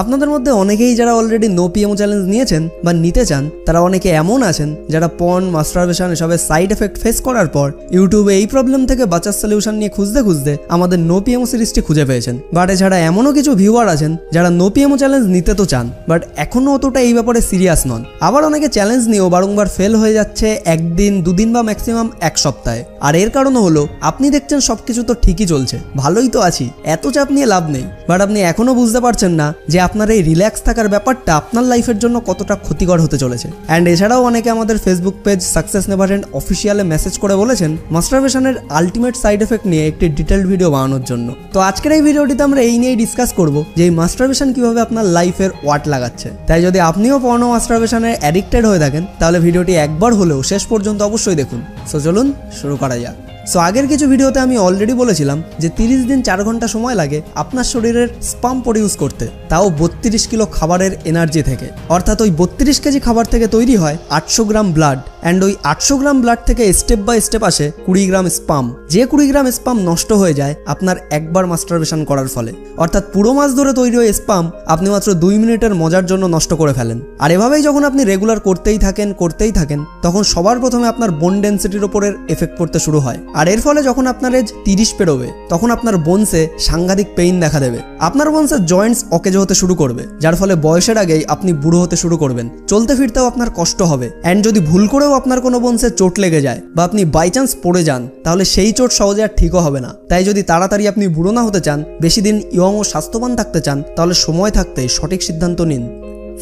আপনাদের মধ্যে অনেকেই যারা অলরেডি নো পিএমও চ্যালেঞ্জ নিয়েছেন বা নিতে চান, তারা অনেকে এমন আছেন যারা পন মাস্টারবেশন এসবের সাইড এফেক্ট ফেস করার পর ইউটিউবে এই প্রবলেম থেকে বাঁচার সলিউশন নিয়ে খুঁজতে খুঁজতে আমাদের নো পিএমও সিরিজটি খুঁজে পেয়েছেন। বাট এছাড়া এমনও কিছু ভিউয়ার আছেন যারা নো পিএমও চ্যালেঞ্জ নিতে তো চান বাট এখনও অতটা এই ব্যাপারে সিরিয়াস নন। আবার অনেকে চ্যালেঞ্জ নিয়েও বারংবার ফেল হয়ে যাচ্ছে একদিন, দুদিন বা ম্যাক্সিমাম এক সপ্তাহে। আর এর কারণ হলো, আপনি দেখছেন সব কিছু তো ঠিকই চলছে, ভালোই তো আছি, এত চাপ নিয়ে লাভ নেই। বাট আপনি এখনও বুঝতে পারছেন না যে আপনার এই রিল্যাক্স থাকার ব্যাপারটা আপনার লাইফের জন্য কতটা ক্ষতিকর হতে চলেছে। অ্যান্ড এছাড়াও অনেকে আমাদের Facebook page success never end অফিসিয়ালে message করে বলেছেন মাস্টারবেশনের আলটিমেট সাইড এফেক্ট নিয়ে একটি ডিটেলড ভিডিও বানানোর জন্য। তো আজকের এই ভিডিওটিতে আমরা এই নিয়েই ডিসকাস করব যে এই মাস্টারবেশন কীভাবে আপনার লাইফের ওয়াট লাগাচ্ছে। তাই যদি আপনিও পর্ণ মাস্টারবেশনের অ্যাডিক্টেড হয়ে থাকেন, তাহলে ভিডিওটি একবার হলেও শেষ পর্যন্ত অবশ্যই দেখুন। সো চলুন শুরু করা যাক। সো আগের কিছু ভিডিওতে আমি অলরেডি বলেছিলাম যে তিরিশ দিন চার ঘণ্টা সময় লাগে আপনার শরীরের স্পাম প্রডিউস করতে। তাও বত্রিশ কিলো খাবারের এনার্জি থেকে। অর্থাৎ ওই বত্রিশ কেজি খাবার থেকে তৈরি হয় আটশো গ্রাম ব্লাড অ্যান্ড ওই আটশো গ্রাম ব্লাড থেকে স্টেপ বাই স্টেপ আসে কুড়ি গ্রাম স্পাম যে কুড়ি গ্রাম স্পাম নষ্ট হয়ে যায়, আপনার একবার মাস্টারবেশন করার ফলে। অর্থাৎ পুরো মাস ধরে তৈরি ওই স্পাম আপনি মাত্র দুই মিনিটের মজার জন্য নষ্ট করে ফেলেন। আর এভাবেই যখন আপনি রেগুলার করতেই থাকেন করতেই থাকেন, তখন সবার প্রথমে আপনার বোন ডেন্সিটির ওপরের এফেক্ট পড়তে শুরু হয়। আর এর ফলে যখন আপনার এজ তিরিশ পেরোবে, তখন আপনার বোনসে সাংঘাতিক পেইন দেখা দেবে। আপনার বোনসের জয়েন্টস অকেজ হতে শুরু করবে, যার ফলে বয়সের আগেই আপনি বুড়ো হতে শুরু করবেন। চলতে ফিরতেও আপনার কষ্ট হবে। অ্যান্ড যদি ভুল করেও কেউ আপনার কোনো বোনসে চোট লেগে যায় বা আপনি বাই চান্স পড়ে যান, তাহলে সেই চোট সহজে আর ঠিকও হবে না। তাই যদি তাড়াতাড়ি আপনি বুড়ো না হতে চান, বেশি দিন ইয়ং ও স্বাস্থ্যবান থাকতে চান, তাহলে সময় থাকতে সঠিক সিদ্ধান্ত নিন।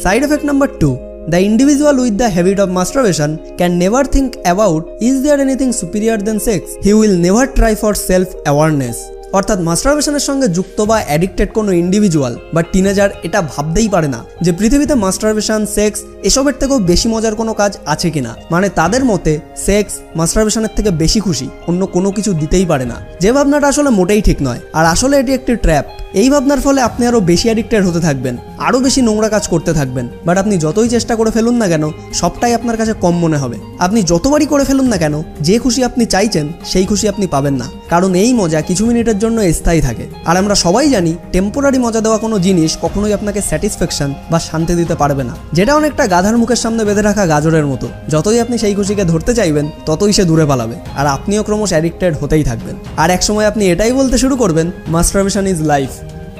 Side effect number two the individual with the habit of masturbation can never think about is there anything superior than sex he will never try for self awareness অর্থাৎ মাস্টারবেশনের সঙ্গে যুক্ত বা অ্যাডিক্টেড কোনো ইন্ডিভিজুয়াল বা টিনেজার এটা ভাবতেই পারে না যে পৃথিবীতে মাস্টারবেশন সেক্স এসবের থেকেও বেশি মজার কোনো কাজ আছে কিনা। মানে তাদের মতে সেক্স মাস্টারবেশনের থেকে বেশি খুশি, অন্য কোনো কিছু দিতেই পারে না। যে ভাবনাটা আসলে মোটেই ঠিক নয়। আর আসলে এটি একটি ট্র্যাপ এই ভাবনার ফলে আপনি আরও বেশি অ্যাডিক্টেড হতে থাকবেন আরও বেশি নোংরা কাজ করতে থাকবেন। বাট আপনি যতই চেষ্টা করে ফেলুন না কেন, সবটাই আপনার কাছে কম মনে হবে। আপনি যতবারই করে ফেলুন না কেন, যে খুশি আপনি চাইছেন, সেই খুশি আপনি পাবেন না। কারণ এই মজা কিছু মিনিটের জন্য স্থায়ী থাকে। আর আমরা সবাই জানি টেম্পোরারি মজা দেওয়া কোনো জিনিস কখনোই আপনাকে স্যাটিসফ্যাকশন বা শান্তি দিতে পারবে না। যেটা অনেকটা গাধার মুখের সামনে বেঁধে রাখা গাজরের মতো। যতই আপনি সেই খুশিকে ধরতে চাইবেন, ততই সে দূরে পালাবে। আর আপনিও ক্রমশ অ্যাডিক্টেড হতেই থাকবেন। আর একসময় আপনি এটাই বলতে শুরু করবেন masturbation is life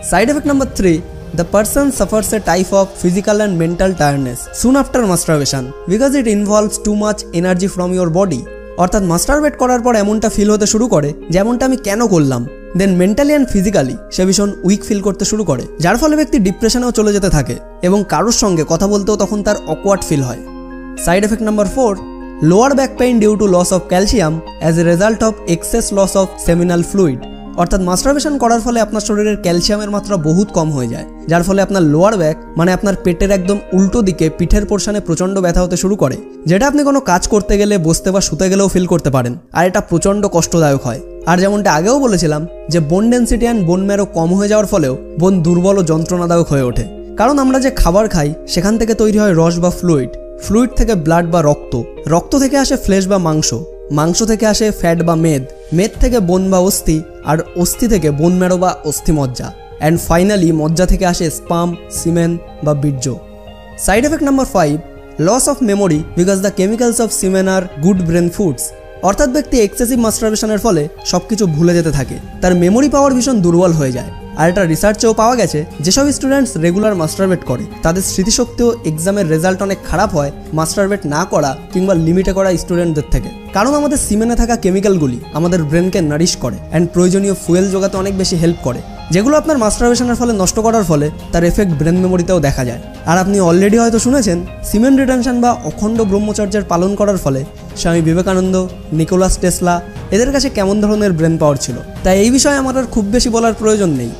side effect number three The person suffers a type of physical and mental tiredness soon after masturbation because it involves too much energy from your body. অর্থাৎ মাস্টারবেট করার পর এমনটা ফিল হতে শুরু করে, যেমনটা আমি কেন করলাম। দেন মেন্টালি অ্যান্ড ফিজিক্যালি সে ভীষণ উইক ফিল করতে শুরু করে, যার ফলে ব্যক্তি ডিপ্রেশনেও চলে যেতে থাকে এবং কারোর সঙ্গে কথা বলতেও তখন তার অকওয়ার্ড ফিল হয়। Side effect number four lower back pain due to loss of calcium as a result of excess loss of seminal fluid অর্থাৎ মাস্টারবেশন করার ফলে আপনার শরীরের ক্যালসিয়ামের মাত্রা বহুত কম হয়ে যায়, যার ফলে আপনার লোয়ার ব্যাক মানে আপনার পেটের একদম উল্টো দিকে পিঠের পোর্শনে প্রচণ্ড ব্যথা হতে শুরু করে, যেটা আপনি কোনো কাজ করতে গেলে, বসতে বা শুতে গেলেও ফিল করতে পারেন, আর এটা প্রচণ্ড কষ্টদায়ক হয়। আর যেমনটা আগেও বলেছিলাম যে bone density and bone marrow কম হয়ে যাওয়ার ফলেও বোন দুর্বল ও যন্ত্রণাদায়ক হয়ে ওঠে। কারণ আমরা যে খাবার খাই, সেখান থেকে তৈরি হয় রস বা ফ্লুইড ফ্লুইড থেকে ব্লাড বা রক্ত। রক্ত থেকে আসে ফ্লেশ বা মাংস। মাংস থেকে আসে ফ্যাট বা মেদ মেদ থেকে বোন বা অস্থি, আর অস্থি থেকে বোন ম্যারো বা অস্থি মজ্জা। অ্যান্ড ফাইনালি মজ্জা থেকে আসে স্পাম সিমেন বা বীর্য। Side effect number five loss of memory because the chemicals of semen are good brain foods অর্থাৎ ব্যক্তি এক্সেসিভ মাস্টারবেশনের ফলে সব কিছু ভুলে যেতে থাকে। তার মেমোরি পাওয়ার ভীষণ দুর্বল হয়ে যায়। আর এটা রিসার্চেও পাওয়া গেছে, যেসব স্টুডেন্টস রেগুলার মাস্টারবেট করে, তাদের স্মৃতিশক্তিও এক্সামের রেজাল্ট অনেক খারাপ হয় মাস্টারবেট না করা কিংবা লিমিটে করা স্টুডেন্টদের থেকে। কারণ আমাদের সিমেনে থাকা কেমিক্যালগুলি আমাদের ব্রেনকে নারিশ করে অ্যান্ড প্রয়োজনীয় ফুয়েল জোগাতে অনেক বেশি হেল্প করে। যেগুলো আপনার মাস্টারবেশনের ফলে নষ্ট করার ফলে তার এফেক্ট ব্রেন মেমোরিতেও দেখা যায়। আর আপনি অলরেডি হয়তো শুনেছেন, সিমেন রিটেনশন বা অখণ্ড ব্রহ্মচর্যের পালন করার ফলে স্বামী বিবেকানন্দ, নিকোলাস টেসলা, এদের কাছে কেমন ধরনের ব্রেন পাওয়ার ছিল? তাই এই বিষয়ে আমার আর খুব বেশি বলার প্রয়োজন নেই।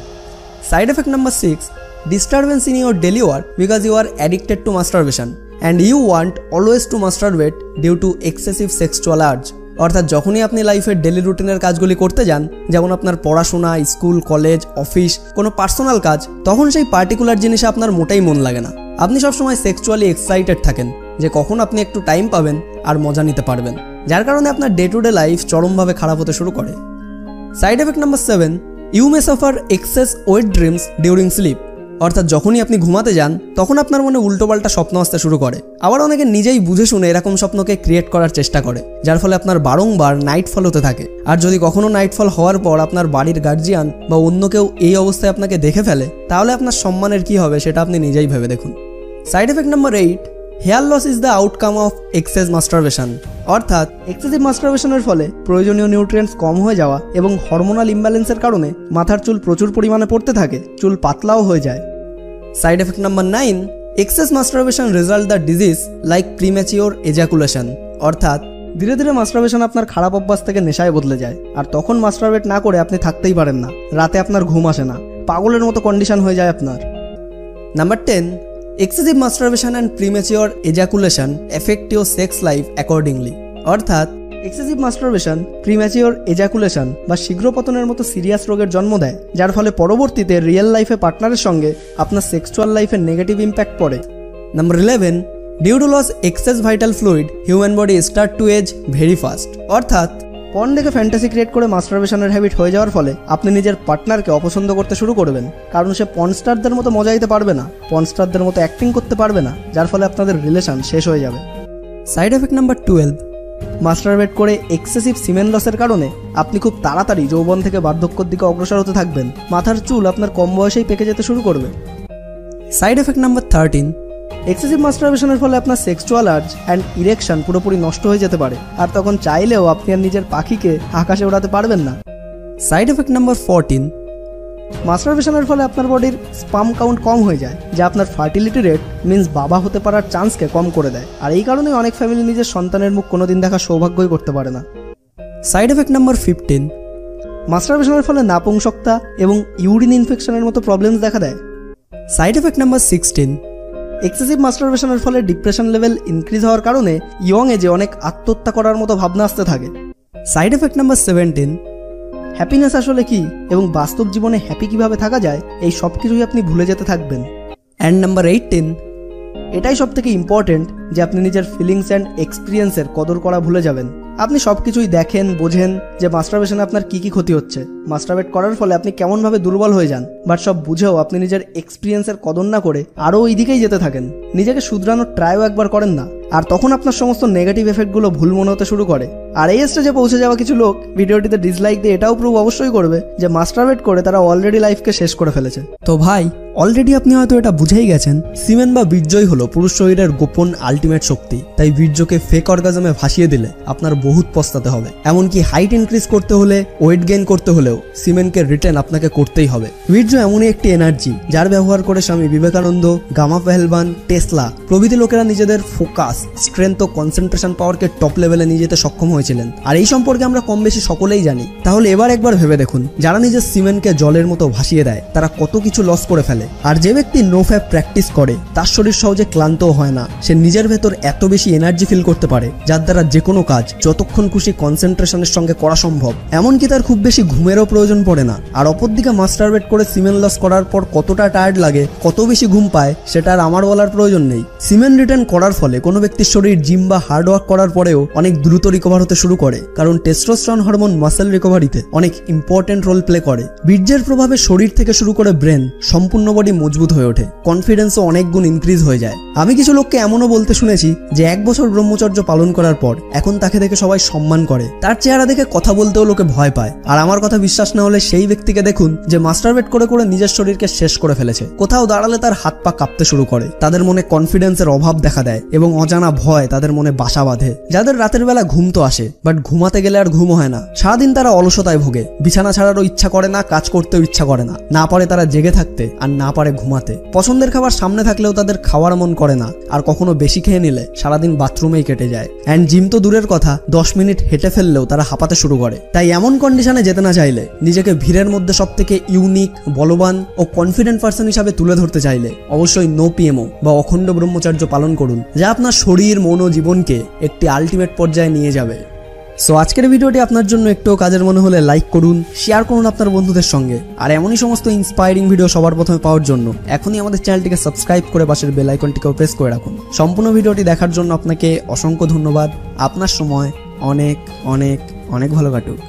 Side effect number six disturbance in your daily work because you are addicted to masturbation and you want always to masturbate due to excessive sexual urge অর্থাৎ যখনই আপনি লাইফের ডেলি রুটিনের কাজগুলি করতে যান, যেমন আপনার পড়াশোনা স্কুল কলেজ অফিস কোনো পার্সোনাল কাজ, তখন সেই পার্টিকুলার জিনিসে আপনার মোটেই মন লাগে না। আপনি সবসময় সেক্সুয়ালি এক্সাইটেড থাকেন, যে কখন আপনি একটু টাইম পাবেন আর মজা নিতে পারবেন, যার কারণে আপনার ডে টু ডে লাইফ চরমভাবে খারাপ হতে শুরু করে। Side effect number seven you may suffer excess wet dreams during sleep অর্থাৎ যখনই আপনি ঘুমাতে যান, তখন আপনার মনে উল্টোপাল্টা স্বপ্ন আসতে শুরু করে। আবার অনেকে নিজেই বুঝে শুনে এরকম স্বপ্নকে ক্রিয়েট করার চেষ্টা করে, যার ফলে আপনার বারংবার নাইটফল হতে থাকে। আর যদি কখনো নাইটফল হওয়ার পর আপনার বাড়ির গার্জিয়ান বা অন্য কেউ এই অবস্থায় আপনাকে দেখে ফেলে, তাহলে আপনার সম্মানের কি হবে সেটা আপনি নিজেই ভেবে দেখুন। Side effect number eight hair loss is the outcome of excess masturbation অর্থাৎ এক্সেসিভ মাস্টারবেশনের ফলে প্রয়োজনীয় নিউট্রিয়েন্টস কম হয়ে যাওয়া এবং হরমোনাল ইমব্যালেন্সের কারণে মাথার চুল প্রচুর পরিমাণে পড়তে থাকে, চুল পাতলাও হয়ে যায়। Side effect number nine excess masturbation result the disease like premature ejaculation অর্থাৎ, ধীরে ধীরে মাস্টারবেশন আপনার খারাপ অভ্যাস থেকে নেশায় বদলে যায়। আর তখন মাস্টারবেট না করে আপনি থাকতেই পারেন না। রাতে আপনার ঘুম আসে না। পাগলের মতো কন্ডিশন হয়ে যায় আপনার। Number ten excessive masturbation and premature ejaculation affect your sex life accordingly অর্থাৎ এক্সেসিভ মাস্টারবেশন, প্রিম্যাচিওর এজাকুলেশন বা শীঘ্র পতনের মতো সিরিয়াস রোগের জন্ম দেয়, যার ফলে পরবর্তীতে রিয়েল লাইফে পার্টনারের সঙ্গে আপনার সেক্সুয়াল লাইফের নেগেটিভ ইম্প্যাক্ট পড়ে। Number eleven due to loss excess vital fluid, human body start to age very fast. অর্থাৎ পন দেখে ফ্যান্টাসি ক্রিয়েট করে মাস্টারবেশনের হ্যাবিট হয়ে যাওয়ার ফলে আপনি নিজের পার্টনারকে অপছন্দ করতে শুরু করবেন, কারণ সে পনস্টারদের মতো মজা দিতে পারবে না পনস্টারদের মতো অ্যাক্টিং করতে পারবে না, যার ফলে আপনাদের রিলেশন শেষ হয়ে যাবে। Side effect number twelve masturbate করে এক্সেসিভ সিমেন লসের কারণে আপনি খুব তাড়াতাড়ি যৌবন থেকে বার্ধক্যর দিকে অগ্রসর হতে থাকবেন। মাথার চুল আপনার কম বয়সেই পেকে যেতে শুরু করবে। Side effect number thirteen excessive মাস্টারবেশনের ফলে আপনার সেক্সুয়াল আর্জ অ্যান্ড ইরেকশন পুরোপুরি নষ্ট হয়ে যেতে পারে। আর তখন চাইলেও আপনি আর নিজের পাখিকে আকাশে ওড়াতে পারবেন না। সাইড এফেক্ট নাম্বার ফোরটিন মাস্টারবেশনের ফলে আপনার বডির স্পাম কাউন্ট কম হয়ে যায়, যা আপনার ফার্টিলিটি রেট মিন্স বাবা হতে পারার চান্সকে কম করে দেয়। আর এই কারণেই অনেক ফ্যামিলি নিজের সন্তানের মুখ কোনোদিন দেখা সৌভাগ্যই করতে পারে না। সাইড এফেক্ট নাম্বার ফিফটিন মাস্টারবেশনের ফলে নাপুংসক্তা এবং ইউরিন ইনফেকশনের মতো প্রবলেমস দেখা দেয়। Side effect number sixteen excessive মাস্টারবেশনের ফলে ডিপ্রেশন লেভেল ইনক্রিজ হওয়ার কারণে ইয়ং এজে অনেক আত্মহত্যা করার মতো ভাবনা আসতে থাকে। Side effect number seventeen happiness আসলে কি এবং বাস্তব জীবনে হ্যাপি কীভাবে থাকা যায়, এই সব কিছুই আপনি ভুলে যেতে থাকবেন। অ্যান্ড নাম্বার এইটিন এটাই সব থেকে ইম্পর্টেন্ট যে আপনি নিজের ফিলিংস অ্যান্ড এক্সপিরিয়েন্সের কদর করা ভুলে যাবেন। আপনি সব কিছুই দেখেন, বোঝেন যে মাস্টারবেশনে আপনার কি কি ক্ষতি হচ্ছে। মাস্টারবেট করার ফলে আপনি কেমনভাবে দুর্বল হয়ে যান বাট সব বুঝেও আপনি নিজের এক্সপিরিয়েন্সের কদর না করে আরও ওই দিকেই যেতে থাকেন। নিজেকে শুধরানোর ট্রাইও একবার করেন না। আর তখন আপনার সমস্ত নেগেটিভ এফেক্টগুলো ভুল মনে হতে শুরু করে। আর এই স্টেজে পৌঁছে যাওয়া কিছু লোক ভিডিওটিতে ডিসলাইক দিয়ে এটাও প্রুভ অবশ্যই করবে যে মাস্টারবেট করে তারা অলরেডি লাইফকে শেষ করে ফেলেছে। তো ভাই অলরেডি আপনি হয়তো এটা বুঝেই গেছেন। সিমেন বা বীর্যই হলো পুরুষ শরীরের গোপন আলটিমেট শক্তি। তাই বীর্যকে ফেক অর্গাজমে ভাসিয়ে দিলে আপনার বহুত পস্তাতে হবে। এমনকি হাইট ইনক্রিজ করতে হলে ওয়েট গেইন করতে হলেও সিমেনকে রিটার্ন আপনাকে করতেই হবে। বীর্য এমনই একটি এনার্জি যার ব্যবহার করে স্বামী বিবেকানন্দ, গামা পেহলবান, টেসলা প্রভৃতি লোকেরা নিজেদের ফোকাস স্ট্রেংথ ও কনসেন্ট্রেশন পাওয়ারকে টপ লেভেলে নিয়ে যেতে সক্ষম হয়েছিলেন। আর এই সম্পর্কে আমরা কম বেশি সকলেই জানি। তাহলে এবার একবার ভেবে দেখুন, যারা নিজের সিমেন্টকে জলের মতো ভাসিয়ে দেয়, তারা কত কিছু লস করে ফেলে। আর যে ব্যক্তি নো ফ্যাপ প্র্যাকটিস করে, তার শরীর সহজে ক্লান্তও হয় না। সে নিজের ভেতর এত বেশি এনার্জি ফিল করতে পারে, যার দ্বারা যে কোনো কাজ, যতক্ষণ খুশি কনসেন্ট্রেশনের সঙ্গে করা সম্ভব। এমনকি তার খুব বেশি ঘুমেরও প্রয়োজন পড়ে না। আর অপরদিকে মাস্টারবেট করে সিমেন্ট লস করার পর কতটা টায়ার্ড লাগে, কত বেশি ঘুম পায়, সেটা আর আমার বলার প্রয়োজন নেই। সিমেন্ট রিটার্ন করার ফলে কোনো ব্যক্তির শরীর জিম বা হার্ড ওয়ার্ক করার পরেও অনেক দ্রুত রিকভার হতে শুরু করে। কারণ টেস্টোস্টেরন হরমোন মাসেল রিকভারিতে অনেক ইম্পর্টেন্ট রোল প্লে করে। বীর্যের প্রভাবে শরীর থেকে শুরু করে ব্রেন সম্পূর্ণ বডি মজবুত হয়ে ওঠে। কনফিডেন্সও অনেক গুণ ইনক্রিজ হয়ে যায়। আমি কিছু লোককে এমনও বলতে শুনেছি যে এক বছর ব্রহ্মচর্য পালন করার পর এখন তাকে দেখে সবাই সম্মান করে। তার চেহারা দেখে কথা বলতেও লোকে ভয় পায়। আর আমার কথা বিশ্বাস না হলে সেই ব্যক্তিকে দেখুন যে মাস্টারবেট করে করে নিজের শরীরকে শেষ করে ফেলেছে। কোথাও দাঁড়ালে তার হাত পা কাঁপতে শুরু করে। তাদের মনে কনফিডেন্সের অভাব দেখা দেয় এবং অজানা ভয় তাদের মনে বাসা বাঁধে। যাদের রাতের বেলা ঘুম তো আসে বাট ঘুমাতে গেলে আর ঘুমও হয় না। সারাদিন তারা অলসতায় ভোগে। বিছানা ছাড়ারও ইচ্ছা করে না, কাজ করতেও ইচ্ছা করে না। না পারে তারা জেগে থাকতে, আর না পারে ঘুমাতে। পছন্দের খাবার সামনে থাকলেও তাদের খাওয়ার মন করে না। আর কখনো বেশি খেয়ে নিলে সারাদিন বাথরুমেই কেটে যায়। অ্যান্ড জিম তো দূরের কথা, দশ মিনিট হেঁটে ফেললেও তারা হাঁপাতে শুরু করে। তাই এমন কন্ডিশনে যেতে না চাইলে নিজেকে ভিড়ের মধ্যে সব থেকে ইউনিক বলবান ও কনফিডেন্ট পার্সন হিসাবে তুলে ধরতে চাইলে অবশ্যই নো পিএমও বা অখণ্ড ব্রহ্মচার্য পালন করুন, যা আপনার শরীর, মন ও জীবনকে একটি আলটিমেট পর্যায়ে নিয়ে যাবে। সো আজকের ভিডিওটি আপনার জন্য একটু কাজের মনে হলে লাইক করুন শেয়ার করুন আপনার বন্ধুদের সঙ্গে। আর এমনই সমস্ত ইন্সপায়ারিং ভিডিও সবার প্রথমে পাওয়ার জন্য এখনই আমাদের চ্যানেলটিকে সাবস্ক্রাইব করে পাশের বেল আইকনটিকেও প্রেস করে রাখুন। সম্পূর্ণ ভিডিওটি দেখার জন্য আপনাকে অসংখ্য ধন্যবাদ। আপনার সময় অনেক অনেক অনেক ভালো কাটুক।